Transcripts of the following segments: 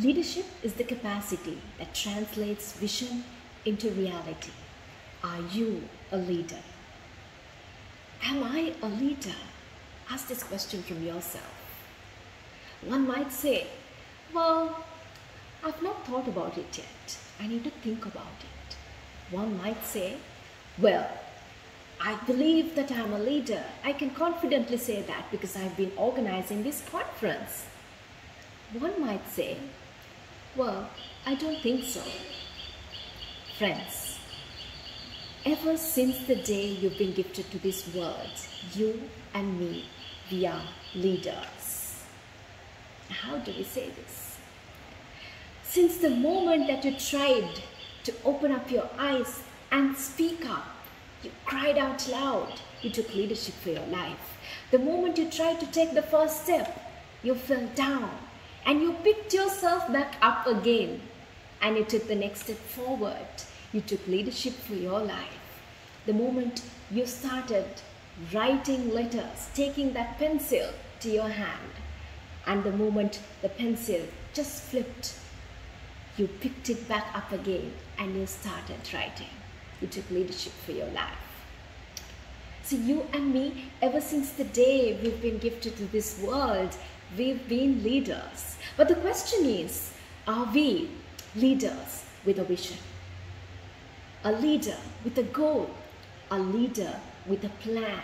Leadership is the capacity that translates vision into reality. Are you a leader? Am I a leader? Ask this question from yourself. One might say, Well, I've not thought about it yet. I need to think about it. One might say, Well, I believe that I'm a leader. I can confidently say that because I've been organizing this conference. One might say, Well, I don't think so. Friends, ever since the day you've been gifted to this world, you and me, we are leaders. How do we say this? Since the moment that you tried to open up your eyes and speak up, you cried out loud. You took leadership for your life. The moment you tried to take the first step, you fell down and you picked yourself back up again and you took the next step forward. You took leadership for your life. The moment you started writing letters, taking that pencil to your hand, and the moment the pencil just flipped, you picked it back up again and you started writing. You took leadership for your life. So, you and me, ever since the day we've been gifted to this world, we've been leaders. But the question is are we leaders with a vision? A leader with a goal? A leader with a plan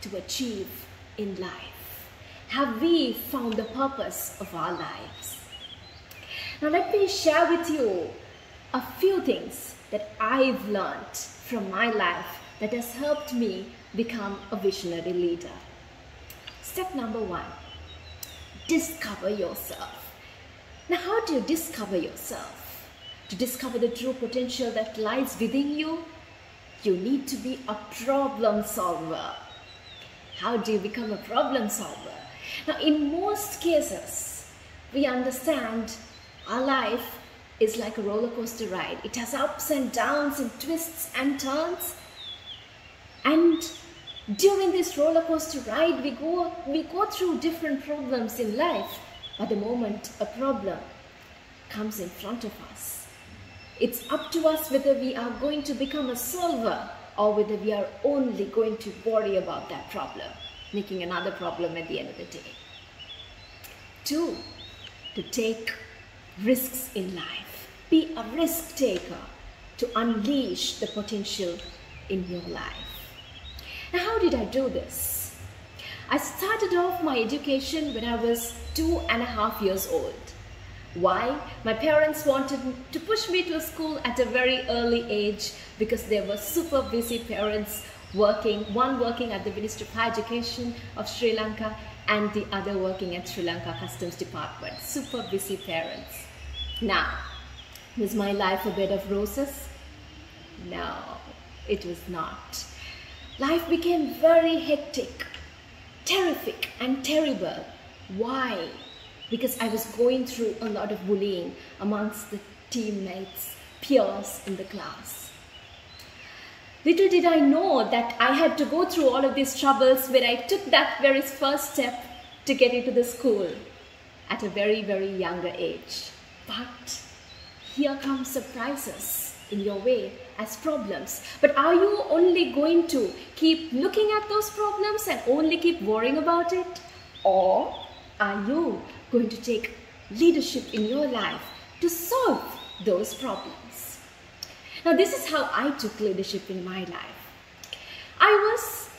to achieve in life? Have we found the purpose of our lives? Now, let me share with you a few things that I've learned from my life that has helped me become a visionary leader. Step number one discover yourself. Now, how do you discover yourself? To discover the true potential that lies within you, you need to be a problem solver. How do you become a problem solver? Now, in most cases, we understand our life is like a roller coaster ride. It has ups and downs and twists and turns. And during this roller coaster ride, we go, we go through different problems in life. But the moment a problem comes in front of us, it's up to us whether we are going to become a solver or whether we are only going to worry about that problem, making another problem at the end of the day. Two, to take risks in life. Be a risk taker to unleash the potential in your life. Now, how did I do this? I started off my education when I was two and a half years old. Why? My parents wanted to push me to school at a very early age because they were super busy parents working, one working at the Ministry of Higher Education of Sri Lanka and the other working at Sri Lanka Customs Department. Super busy parents. Now, was my life a bed of roses? No, it was not. Life became very hectic, terrific, and terrible. Why? Because I was going through a lot of bullying amongst the teammates, peers in the class. Little did I know that I had to go through all of these troubles when I took that very first step to get into the school at a very, very younger age. But here come surprises in your way as problems. But are you only going to keep looking at those problems and only keep worrying about it? Or are you going to take leadership in your life to solve those problems? Now, this is how I took leadership in my life. I was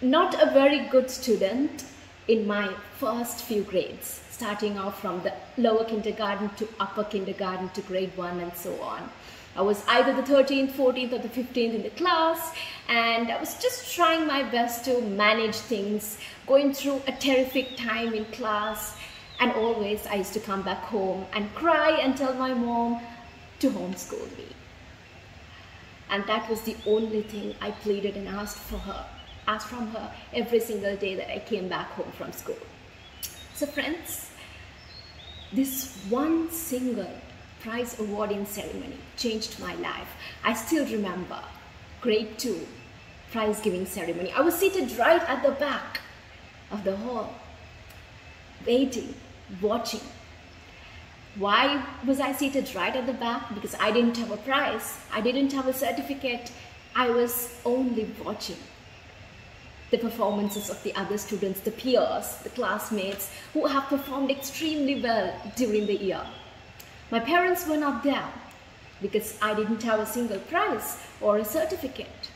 not a very good student in my first few grades, starting off from the lower kindergarten to upper kindergarten to grade one and so on. I was either the 13th, 14th or the 15th in the class and I was just trying my best to manage things, going through a terrific time in class and always I used to come back home and cry and tell my mom to homeschool me. And that was the only thing I pleaded and asked for her, asked from her every single day that I came back home from school. So friends, this one single prize awarding ceremony changed my life. I still remember grade two prize giving ceremony. I was seated right at the back of the hall, waiting, watching. Why was I seated right at the back? Because I didn't have a prize. I didn't have a certificate. I was only watching the performances of the other students, the peers, the classmates who have performed extremely well during the year. My parents were not there because I didn't have a single prize or a certificate.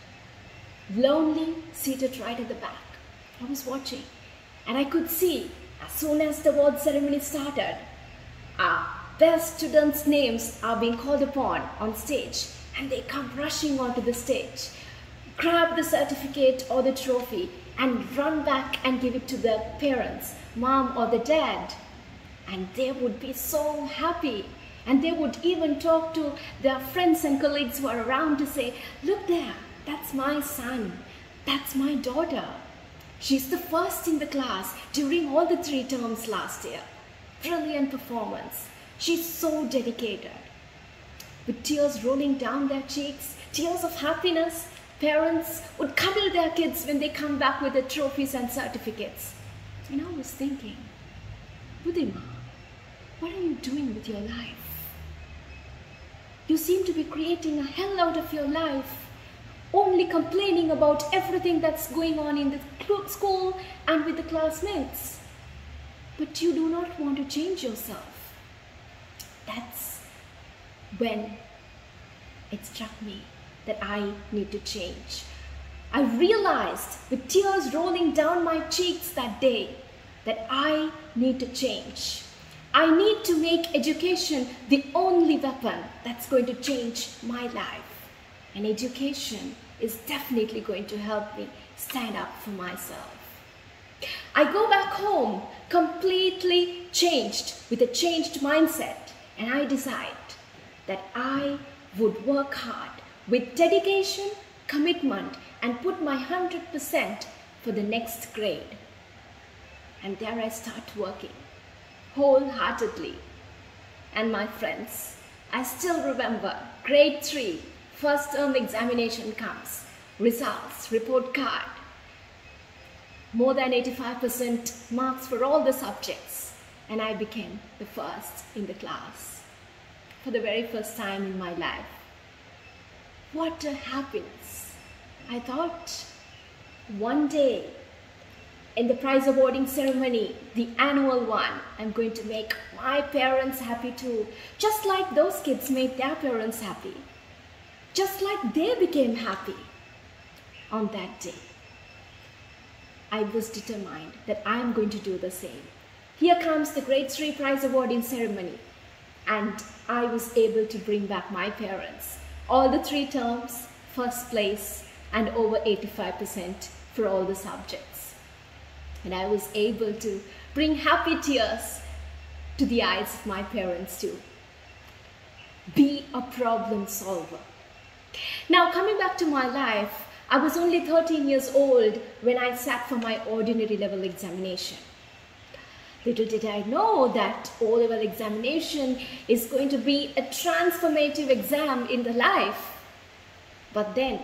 Lonely, seated right at the back. I was watching and I could see as soon as the award ceremony started, ah, our best students' names are being called upon on stage and they come rushing onto the stage grab the certificate or the trophy and run back and give it to their parents, mom or the dad. And they would be so happy. And they would even talk to their friends and colleagues who are around to say, look there, that's my son, that's my daughter. She's the first in the class during all the three terms last year. Brilliant performance. She's so dedicated. With tears rolling down their cheeks, tears of happiness, Parents would cuddle their kids when they come back with their trophies and certificates. And I was thinking, Buddhima, what are you doing with your life? You seem to be creating a hell out of your life, only complaining about everything that's going on in the school and with the classmates. But you do not want to change yourself. That's when it struck me that I need to change. I realized with tears rolling down my cheeks that day that I need to change. I need to make education the only weapon that's going to change my life. And education is definitely going to help me stand up for myself. I go back home completely changed with a changed mindset and I decide that I would work hard with dedication, commitment, and put my 100% for the next grade. And there I start working wholeheartedly. And my friends, I still remember grade 3, first term examination comes, results, report card, more than 85% marks for all the subjects. And I became the first in the class for the very first time in my life. What a happiness. I thought one day in the prize awarding ceremony, the annual one, I'm going to make my parents happy too. Just like those kids made their parents happy. Just like they became happy on that day. I was determined that I'm going to do the same. Here comes the Grade 3 prize awarding ceremony. And I was able to bring back my parents all the three terms, first place, and over 85% for all the subjects. And I was able to bring happy tears to the eyes of my parents too. Be a problem solver. Now coming back to my life, I was only 13 years old when I sat for my ordinary level examination. Little did I know that O-level examination is going to be a transformative exam in the life. But then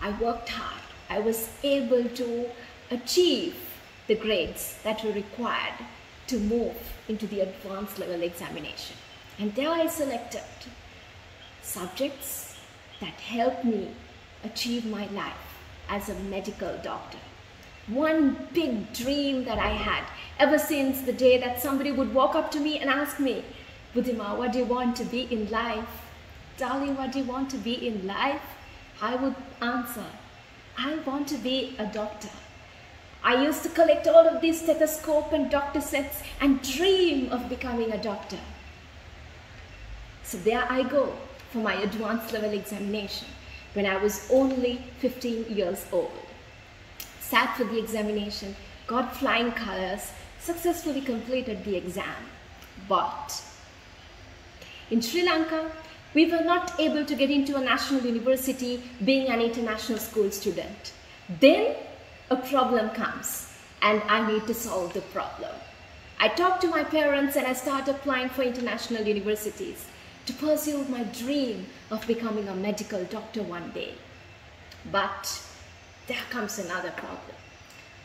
I worked hard. I was able to achieve the grades that were required to move into the advanced level examination. And there I selected subjects that helped me achieve my life as a medical doctor one big dream that I had ever since the day that somebody would walk up to me and ask me, Buddhima, what do you want to be in life? Darling, what do you want to be in life? I would answer, I want to be a doctor. I used to collect all of these stethoscope and doctor sets and dream of becoming a doctor. So there I go for my advanced level examination when I was only 15 years old sat for the examination, got flying colors, successfully completed the exam. But in Sri Lanka, we were not able to get into a national university being an international school student. Then a problem comes and I need to solve the problem. I talked to my parents and I started applying for international universities to pursue my dream of becoming a medical doctor one day. But there comes another problem.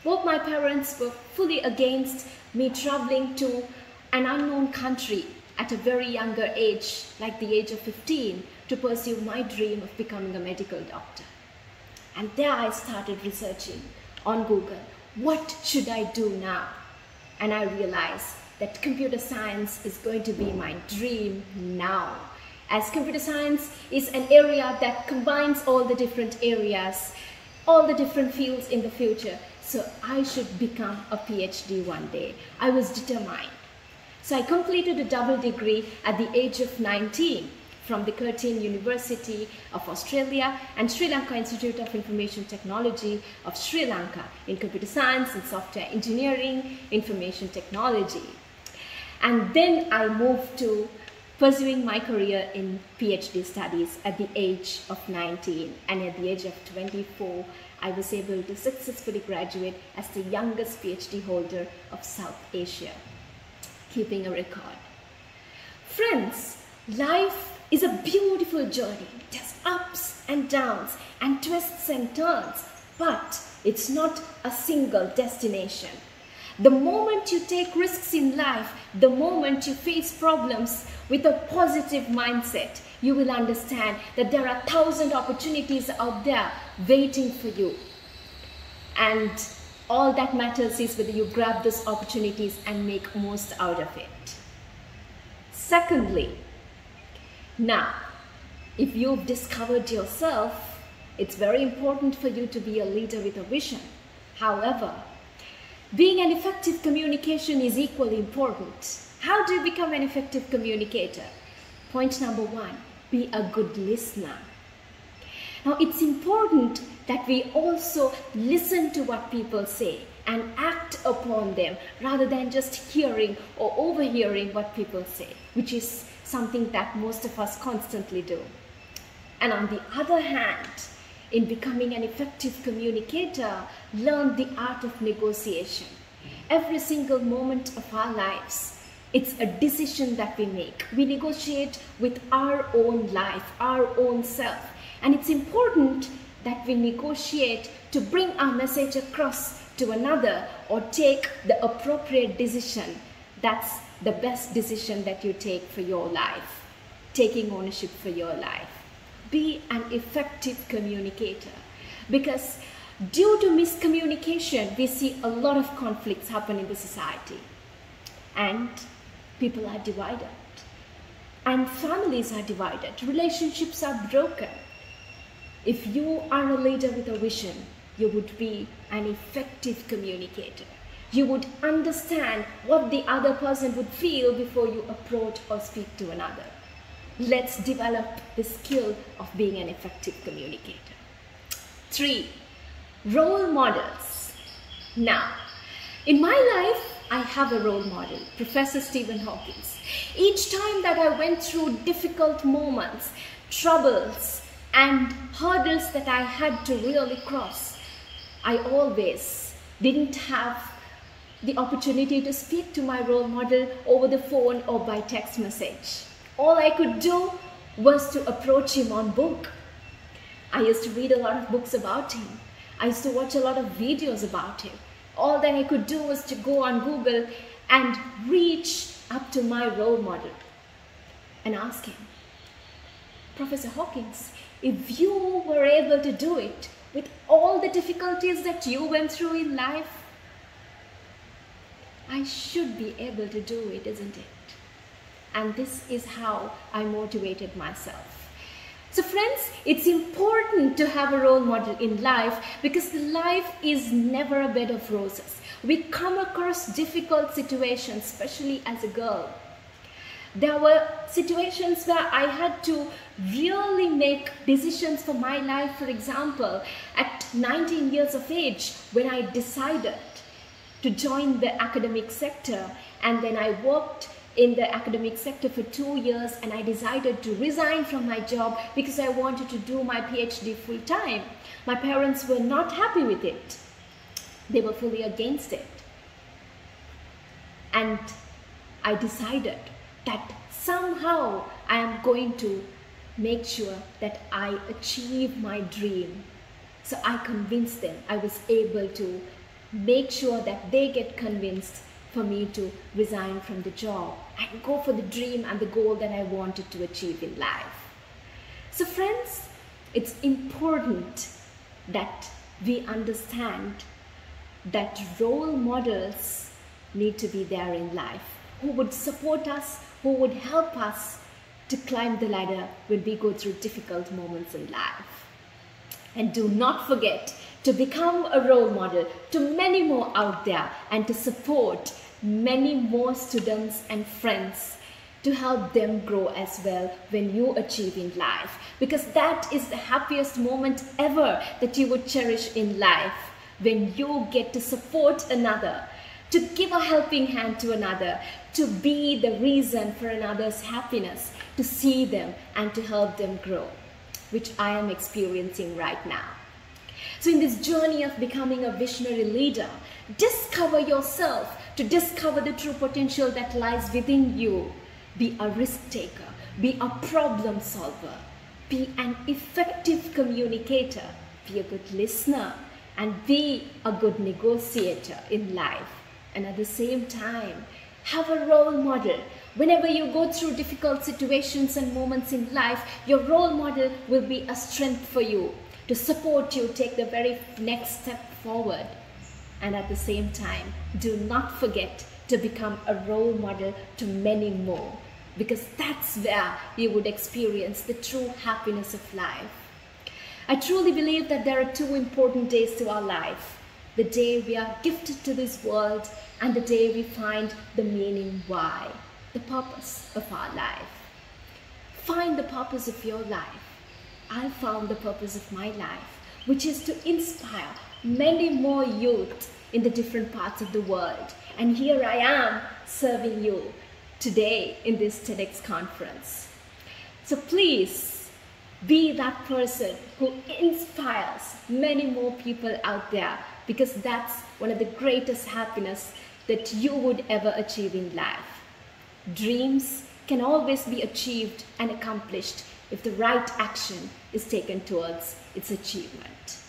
Both my parents were fully against me traveling to an unknown country at a very younger age, like the age of 15, to pursue my dream of becoming a medical doctor. And there I started researching on Google, what should I do now? And I realized that computer science is going to be my dream now. As computer science is an area that combines all the different areas, all the different fields in the future. So I should become a PhD one day. I was determined. So I completed a double degree at the age of 19 from the Curtin University of Australia and Sri Lanka Institute of Information Technology of Sri Lanka in computer science and software engineering, information technology. And then I moved to pursuing my career in PhD studies at the age of 19 and at the age of 24 I was able to successfully graduate as the youngest PhD holder of South Asia, keeping a record. Friends, life is a beautiful journey. It has ups and downs and twists and turns, but it's not a single destination. The moment you take risks in life, the moment you face problems with a positive mindset, you will understand that there are thousand opportunities out there waiting for you. And all that matters is whether you grab those opportunities and make most out of it. Secondly, now, if you've discovered yourself, it's very important for you to be a leader with a vision. However, being an effective communication is equally important. How do you become an effective communicator? Point number one, be a good listener. Now it's important that we also listen to what people say and act upon them rather than just hearing or overhearing what people say, which is something that most of us constantly do. And on the other hand, in becoming an effective communicator, learn the art of negotiation. Every single moment of our lives, it's a decision that we make. We negotiate with our own life, our own self. And it's important that we negotiate to bring our message across to another or take the appropriate decision. That's the best decision that you take for your life, taking ownership for your life be an effective communicator. Because due to miscommunication we see a lot of conflicts happen in the society. And people are divided. And families are divided. Relationships are broken. If you are a leader with a vision you would be an effective communicator. You would understand what the other person would feel before you approach or speak to another Let's develop the skill of being an effective communicator. Three, role models. Now, in my life, I have a role model, Professor Stephen Hawking. Each time that I went through difficult moments, troubles, and hurdles that I had to really cross, I always didn't have the opportunity to speak to my role model over the phone or by text message. All I could do was to approach him on book. I used to read a lot of books about him. I used to watch a lot of videos about him. All that I could do was to go on Google and reach up to my role model and ask him, Professor Hawkins, if you were able to do it with all the difficulties that you went through in life, I should be able to do it, isn't it? And this is how I motivated myself. So friends, it's important to have a role model in life because life is never a bed of roses. We come across difficult situations, especially as a girl. There were situations where I had to really make decisions for my life. For example, at 19 years of age, when I decided to join the academic sector and then I worked in the academic sector for two years and I decided to resign from my job because I wanted to do my PhD full time. My parents were not happy with it. They were fully against it. And I decided that somehow I am going to make sure that I achieve my dream. So I convinced them. I was able to make sure that they get convinced for me to resign from the job and go for the dream and the goal that I wanted to achieve in life. So, friends, it's important that we understand that role models need to be there in life who would support us, who would help us to climb the ladder when we go through difficult moments in life. And do not forget to become a role model to many more out there and to support many more students and friends to help them grow as well when you achieve in life. Because that is the happiest moment ever that you would cherish in life when you get to support another to give a helping hand to another to be the reason for another's happiness to see them and to help them grow which i am experiencing right now so in this journey of becoming a visionary leader, discover yourself to discover the true potential that lies within you. Be a risk taker, be a problem solver, be an effective communicator, be a good listener, and be a good negotiator in life. And at the same time, have a role model. Whenever you go through difficult situations and moments in life, your role model will be a strength for you to support you take the very next step forward. And at the same time, do not forget to become a role model to many more because that's where you would experience the true happiness of life. I truly believe that there are two important days to our life. The day we are gifted to this world and the day we find the meaning why, the purpose of our life. Find the purpose of your life I found the purpose of my life, which is to inspire many more youth in the different parts of the world. And here I am serving you today in this TEDx conference. So please be that person who inspires many more people out there because that's one of the greatest happiness that you would ever achieve in life. Dreams can always be achieved and accomplished if the right action is taken towards its achievement.